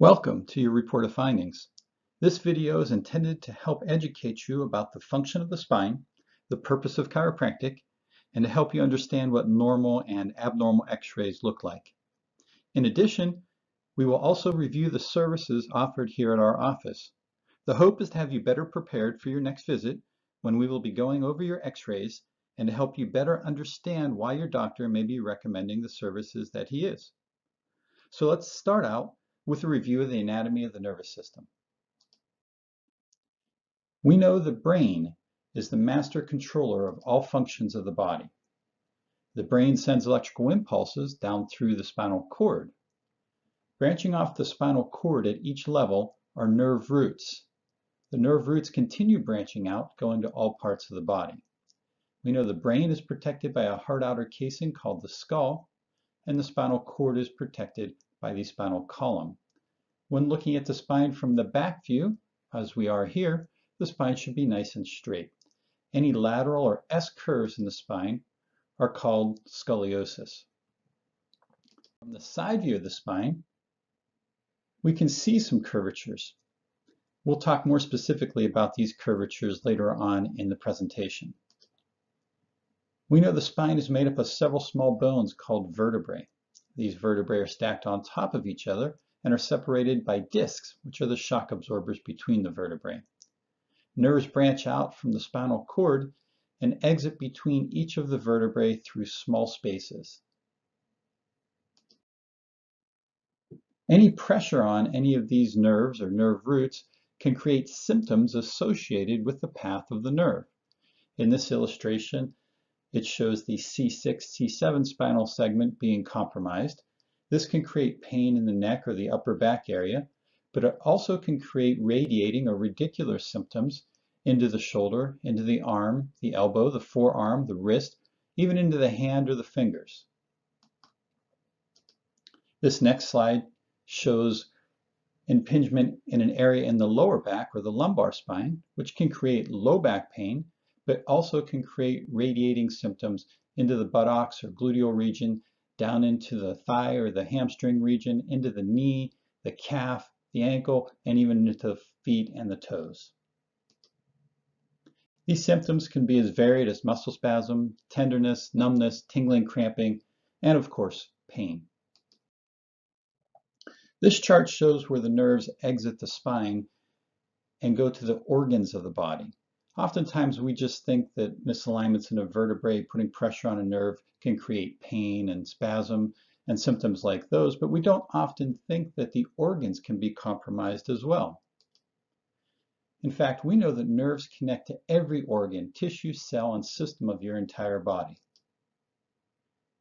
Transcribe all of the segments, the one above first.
Welcome to your report of findings. This video is intended to help educate you about the function of the spine, the purpose of chiropractic, and to help you understand what normal and abnormal x-rays look like. In addition, we will also review the services offered here at our office. The hope is to have you better prepared for your next visit when we will be going over your x-rays and to help you better understand why your doctor may be recommending the services that he is. So let's start out with a review of the anatomy of the nervous system. We know the brain is the master controller of all functions of the body. The brain sends electrical impulses down through the spinal cord. Branching off the spinal cord at each level are nerve roots. The nerve roots continue branching out, going to all parts of the body. We know the brain is protected by a hard outer casing called the skull, and the spinal cord is protected by the spinal column. When looking at the spine from the back view, as we are here, the spine should be nice and straight. Any lateral or S-curves in the spine are called scoliosis. From the side view of the spine, we can see some curvatures. We'll talk more specifically about these curvatures later on in the presentation. We know the spine is made up of several small bones called vertebrae. These vertebrae are stacked on top of each other and are separated by discs, which are the shock absorbers between the vertebrae. Nerves branch out from the spinal cord and exit between each of the vertebrae through small spaces. Any pressure on any of these nerves or nerve roots can create symptoms associated with the path of the nerve. In this illustration, it shows the C6, C7 spinal segment being compromised. This can create pain in the neck or the upper back area, but it also can create radiating or radicular symptoms into the shoulder, into the arm, the elbow, the forearm, the wrist, even into the hand or the fingers. This next slide shows impingement in an area in the lower back or the lumbar spine, which can create low back pain but also can create radiating symptoms into the buttocks or gluteal region, down into the thigh or the hamstring region, into the knee, the calf, the ankle, and even into the feet and the toes. These symptoms can be as varied as muscle spasm, tenderness, numbness, tingling, cramping, and of course, pain. This chart shows where the nerves exit the spine and go to the organs of the body. Oftentimes we just think that misalignments in a vertebrae putting pressure on a nerve can create pain and spasm and symptoms like those, but we don't often think that the organs can be compromised as well. In fact, we know that nerves connect to every organ, tissue, cell, and system of your entire body.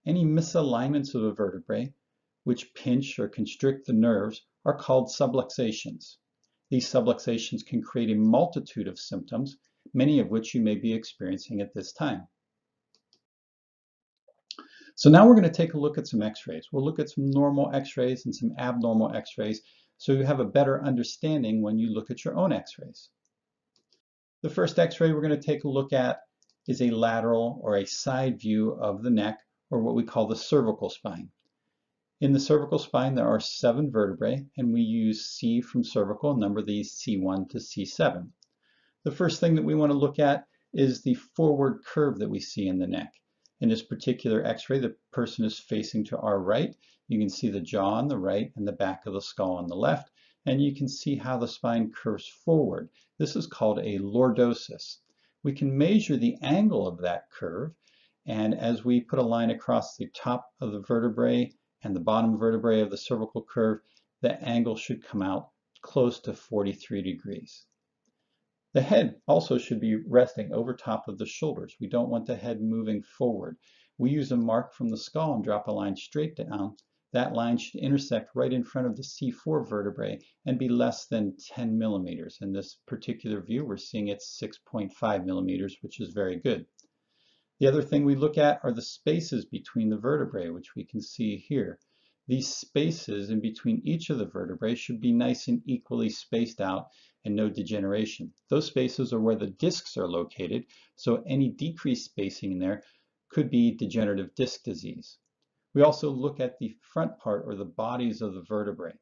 Any misalignments of a vertebrae, which pinch or constrict the nerves, are called subluxations. These subluxations can create a multitude of symptoms, many of which you may be experiencing at this time. So now we're going to take a look at some x-rays. We'll look at some normal x-rays and some abnormal x-rays so you have a better understanding when you look at your own x-rays. The first x-ray we're going to take a look at is a lateral or a side view of the neck or what we call the cervical spine. In the cervical spine there are seven vertebrae and we use C from cervical, number these C1 to C7. The first thing that we want to look at is the forward curve that we see in the neck. In this particular x-ray, the person is facing to our right. You can see the jaw on the right and the back of the skull on the left, and you can see how the spine curves forward. This is called a lordosis. We can measure the angle of that curve, and as we put a line across the top of the vertebrae and the bottom vertebrae of the cervical curve, the angle should come out close to 43 degrees. The head also should be resting over top of the shoulders. We don't want the head moving forward. We use a mark from the skull and drop a line straight down. That line should intersect right in front of the C4 vertebrae and be less than 10 millimeters. In this particular view, we're seeing it's 6.5 millimeters, which is very good. The other thing we look at are the spaces between the vertebrae, which we can see here. These spaces in between each of the vertebrae should be nice and equally spaced out and no degeneration. Those spaces are where the discs are located, so any decreased spacing in there could be degenerative disc disease. We also look at the front part or the bodies of the vertebrae.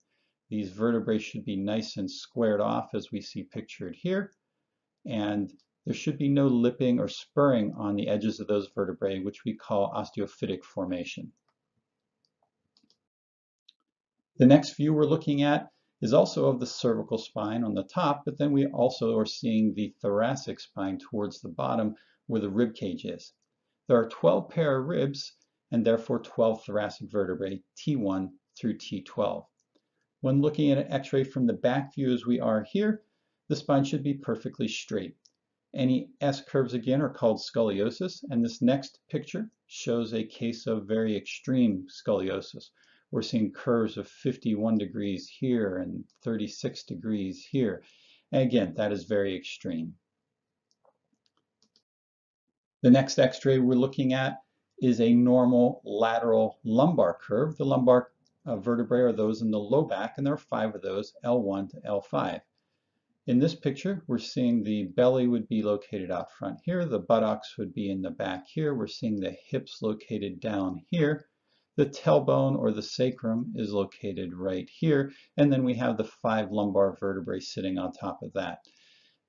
These vertebrae should be nice and squared off as we see pictured here. And there should be no lipping or spurring on the edges of those vertebrae, which we call osteophytic formation. The next view we're looking at is also of the cervical spine on the top, but then we also are seeing the thoracic spine towards the bottom where the rib cage is. There are 12 pair of ribs and therefore 12 thoracic vertebrae, T1 through T12. When looking at an x-ray from the back view as we are here, the spine should be perfectly straight. Any S-curves again are called scoliosis, and this next picture shows a case of very extreme scoliosis. We're seeing curves of 51 degrees here and 36 degrees here. And again, that is very extreme. The next x-ray we're looking at is a normal lateral lumbar curve. The lumbar uh, vertebrae are those in the low back, and there are five of those, L1 to L5. In this picture, we're seeing the belly would be located out front here, the buttocks would be in the back here, we're seeing the hips located down here, the tailbone or the sacrum is located right here, and then we have the five lumbar vertebrae sitting on top of that.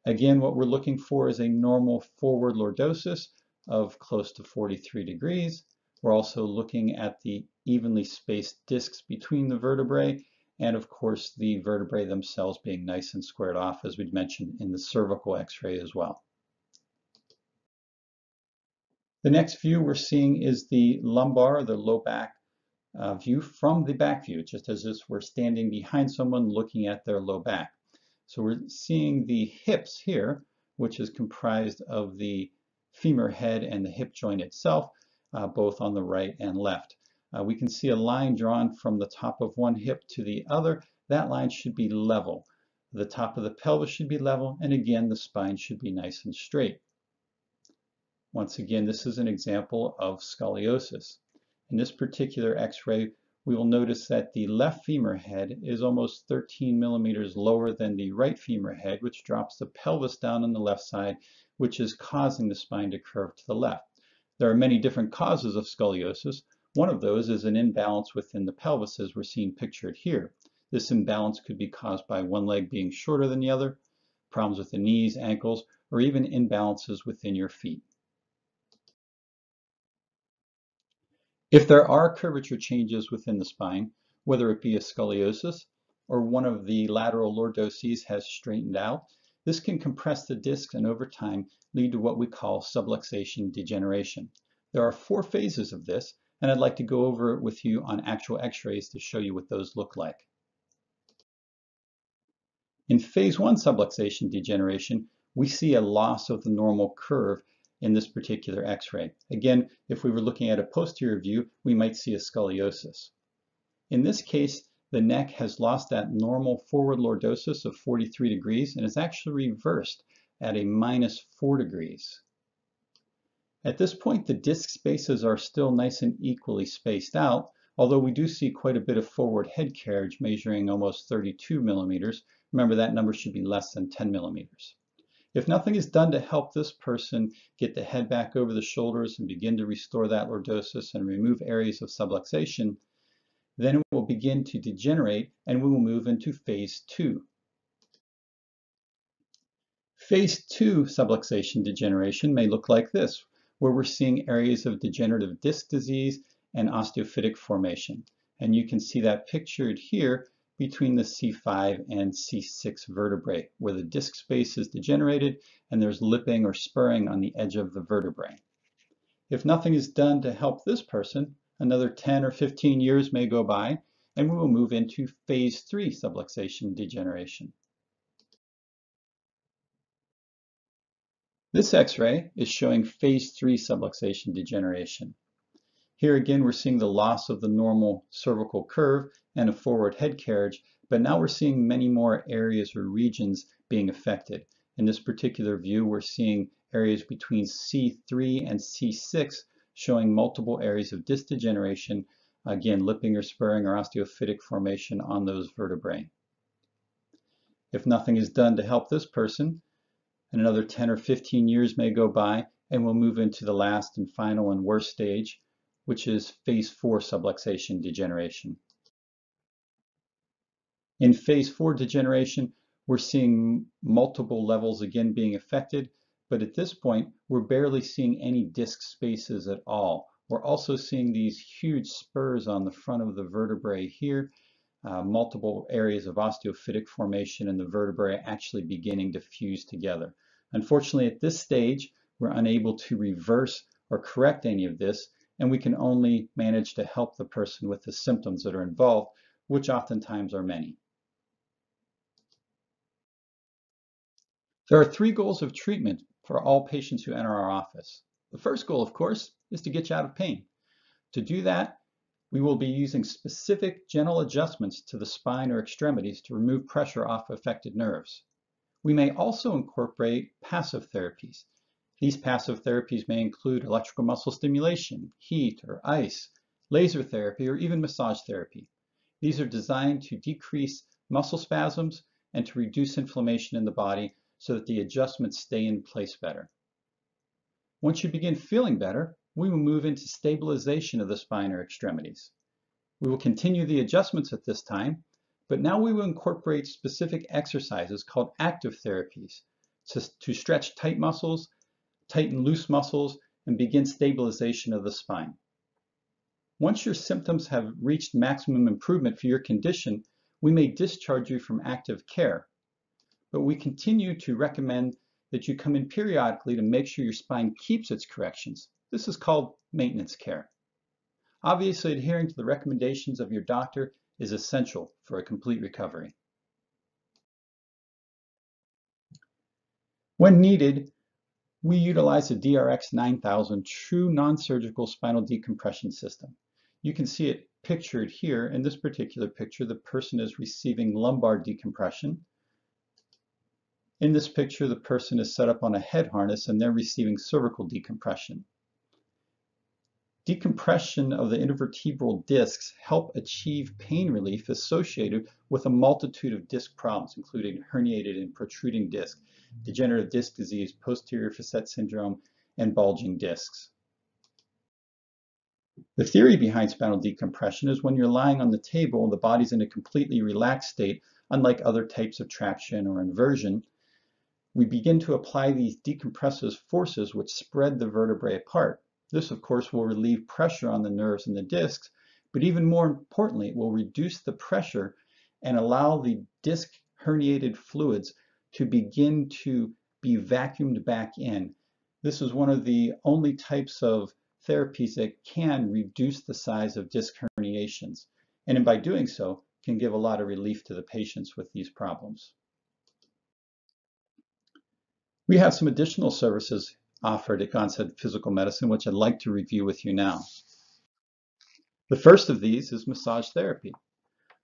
Again, what we're looking for is a normal forward lordosis of close to 43 degrees. We're also looking at the evenly spaced discs between the vertebrae and of course the vertebrae themselves being nice and squared off as we'd mentioned in the cervical x-ray as well. The next view we're seeing is the lumbar, the low back uh, view from the back view, just as if we're standing behind someone looking at their low back. So we're seeing the hips here, which is comprised of the femur head and the hip joint itself, uh, both on the right and left. Uh, we can see a line drawn from the top of one hip to the other. That line should be level. The top of the pelvis should be level, and again, the spine should be nice and straight. Once again, this is an example of scoliosis. In this particular x-ray, we will notice that the left femur head is almost 13 millimeters lower than the right femur head, which drops the pelvis down on the left side which is causing the spine to curve to the left. There are many different causes of scoliosis. One of those is an imbalance within the pelvis as we're seeing pictured here. This imbalance could be caused by one leg being shorter than the other, problems with the knees, ankles, or even imbalances within your feet. If there are curvature changes within the spine, whether it be a scoliosis or one of the lateral lordoses has straightened out, this can compress the discs and over time lead to what we call subluxation degeneration. There are four phases of this, and I'd like to go over it with you on actual x-rays to show you what those look like. In phase one subluxation degeneration, we see a loss of the normal curve in this particular x-ray. Again, if we were looking at a posterior view, we might see a scoliosis. In this case, the neck has lost that normal forward lordosis of 43 degrees and is actually reversed at a minus 4 degrees. At this point, the disc spaces are still nice and equally spaced out, although we do see quite a bit of forward head carriage measuring almost 32 millimeters. Remember that number should be less than 10 millimeters. If nothing is done to help this person get the head back over the shoulders and begin to restore that lordosis and remove areas of subluxation, then it will begin to degenerate and we will move into phase two. Phase two subluxation degeneration may look like this, where we're seeing areas of degenerative disc disease and osteophytic formation. And you can see that pictured here between the C5 and C6 vertebrae, where the disc space is degenerated and there's lipping or spurring on the edge of the vertebrae. If nothing is done to help this person, Another 10 or 15 years may go by, and we will move into phase three subluxation degeneration. This x-ray is showing phase three subluxation degeneration. Here again, we're seeing the loss of the normal cervical curve and a forward head carriage, but now we're seeing many more areas or regions being affected. In this particular view, we're seeing areas between C3 and C6 showing multiple areas of disc degeneration, again, lipping or spurring or osteophytic formation on those vertebrae. If nothing is done to help this person, another 10 or 15 years may go by and we'll move into the last and final and worst stage, which is phase four subluxation degeneration. In phase four degeneration, we're seeing multiple levels again being affected, but at this point, we're barely seeing any disc spaces at all. We're also seeing these huge spurs on the front of the vertebrae here, uh, multiple areas of osteophytic formation and the vertebrae actually beginning to fuse together. Unfortunately, at this stage, we're unable to reverse or correct any of this, and we can only manage to help the person with the symptoms that are involved, which oftentimes are many. There are three goals of treatment for all patients who enter our office. The first goal, of course, is to get you out of pain. To do that, we will be using specific gentle adjustments to the spine or extremities to remove pressure off affected nerves. We may also incorporate passive therapies. These passive therapies may include electrical muscle stimulation, heat or ice, laser therapy, or even massage therapy. These are designed to decrease muscle spasms and to reduce inflammation in the body so that the adjustments stay in place better. Once you begin feeling better, we will move into stabilization of the spine or extremities. We will continue the adjustments at this time, but now we will incorporate specific exercises called active therapies to, to stretch tight muscles, tighten loose muscles, and begin stabilization of the spine. Once your symptoms have reached maximum improvement for your condition, we may discharge you from active care. But we continue to recommend that you come in periodically to make sure your spine keeps its corrections this is called maintenance care. Obviously, adhering to the recommendations of your doctor is essential for a complete recovery. When needed, we utilize the DRX 9000 true non-surgical spinal decompression system. You can see it pictured here. In this particular picture, the person is receiving lumbar decompression. In this picture, the person is set up on a head harness and they're receiving cervical decompression. Decompression of the intervertebral discs help achieve pain relief associated with a multitude of disc problems, including herniated and protruding disc, degenerative disc disease, posterior facet syndrome, and bulging discs. The theory behind spinal decompression is when you're lying on the table, the body's in a completely relaxed state, unlike other types of traction or inversion. We begin to apply these decompressive forces which spread the vertebrae apart. This, of course, will relieve pressure on the nerves and the discs, but even more importantly, it will reduce the pressure and allow the disc herniated fluids to begin to be vacuumed back in. This is one of the only types of therapies that can reduce the size of disc herniations, and by doing so, can give a lot of relief to the patients with these problems. We have some additional services offered at Gonstead Physical Medicine, which I'd like to review with you now. The first of these is massage therapy.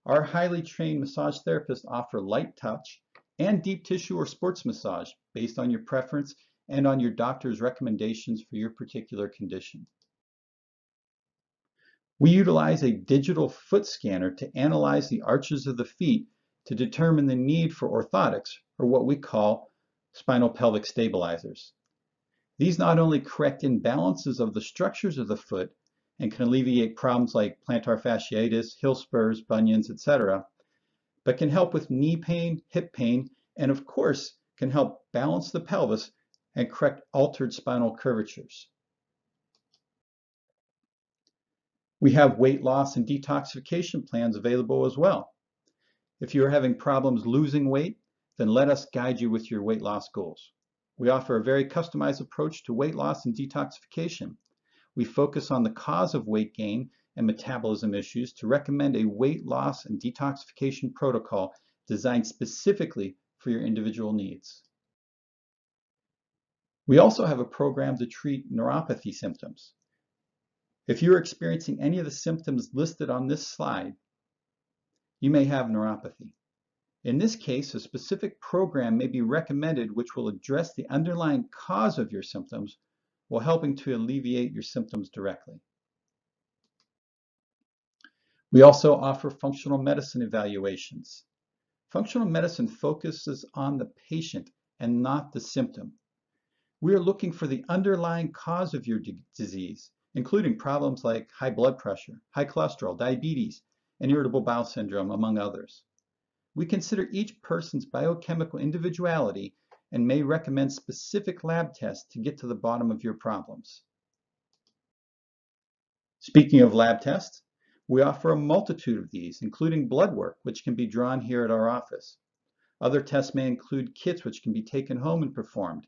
Our highly trained massage therapists offer light touch and deep tissue or sports massage based on your preference and on your doctor's recommendations for your particular condition. We utilize a digital foot scanner to analyze the arches of the feet to determine the need for orthotics, or what we call spinal pelvic stabilizers. These not only correct imbalances of the structures of the foot and can alleviate problems like plantar fasciitis, heel spurs, bunions, etc., but can help with knee pain, hip pain, and of course can help balance the pelvis and correct altered spinal curvatures. We have weight loss and detoxification plans available as well. If you are having problems losing weight, then let us guide you with your weight loss goals. We offer a very customized approach to weight loss and detoxification. We focus on the cause of weight gain and metabolism issues to recommend a weight loss and detoxification protocol designed specifically for your individual needs. We also have a program to treat neuropathy symptoms. If you're experiencing any of the symptoms listed on this slide, you may have neuropathy. In this case, a specific program may be recommended which will address the underlying cause of your symptoms while helping to alleviate your symptoms directly. We also offer functional medicine evaluations. Functional medicine focuses on the patient and not the symptom. We are looking for the underlying cause of your disease, including problems like high blood pressure, high cholesterol, diabetes, and irritable bowel syndrome, among others. We consider each person's biochemical individuality and may recommend specific lab tests to get to the bottom of your problems. Speaking of lab tests, we offer a multitude of these, including blood work, which can be drawn here at our office. Other tests may include kits which can be taken home and performed.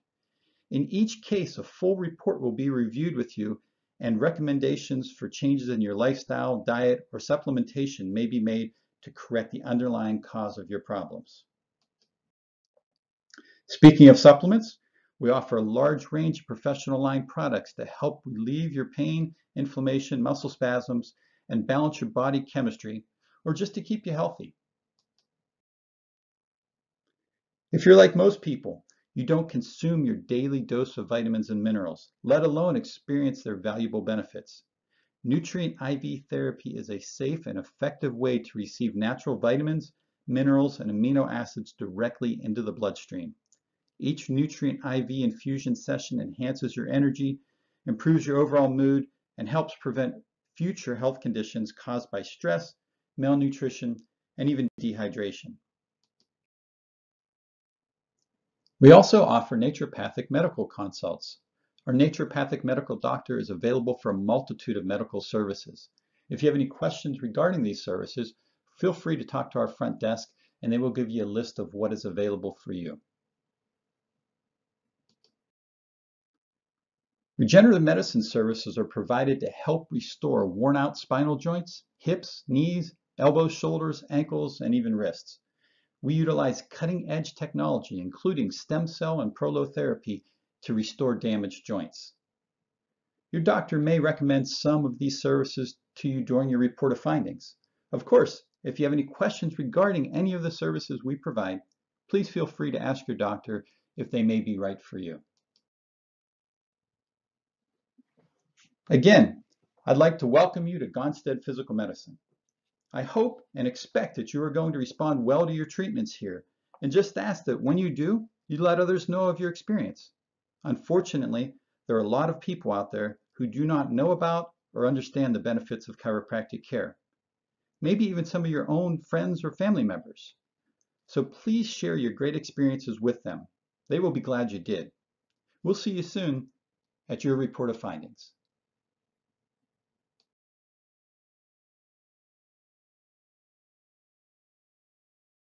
In each case, a full report will be reviewed with you and recommendations for changes in your lifestyle, diet, or supplementation may be made to correct the underlying cause of your problems. Speaking of supplements, we offer a large range of professional line products to help relieve your pain, inflammation, muscle spasms, and balance your body chemistry, or just to keep you healthy. If you're like most people, you don't consume your daily dose of vitamins and minerals, let alone experience their valuable benefits. Nutrient IV therapy is a safe and effective way to receive natural vitamins, minerals, and amino acids directly into the bloodstream. Each nutrient IV infusion session enhances your energy, improves your overall mood, and helps prevent future health conditions caused by stress, malnutrition, and even dehydration. We also offer naturopathic medical consults. Our naturopathic medical doctor is available for a multitude of medical services. If you have any questions regarding these services, feel free to talk to our front desk and they will give you a list of what is available for you. Regenerative medicine services are provided to help restore worn out spinal joints, hips, knees, elbows, shoulders, ankles, and even wrists. We utilize cutting edge technology, including stem cell and prolotherapy to restore damaged joints. Your doctor may recommend some of these services to you during your report of findings. Of course, if you have any questions regarding any of the services we provide, please feel free to ask your doctor if they may be right for you. Again, I'd like to welcome you to Gonstead Physical Medicine. I hope and expect that you are going to respond well to your treatments here and just ask that when you do, you let others know of your experience. Unfortunately, there are a lot of people out there who do not know about or understand the benefits of chiropractic care. Maybe even some of your own friends or family members. So please share your great experiences with them. They will be glad you did. We'll see you soon at your report of findings.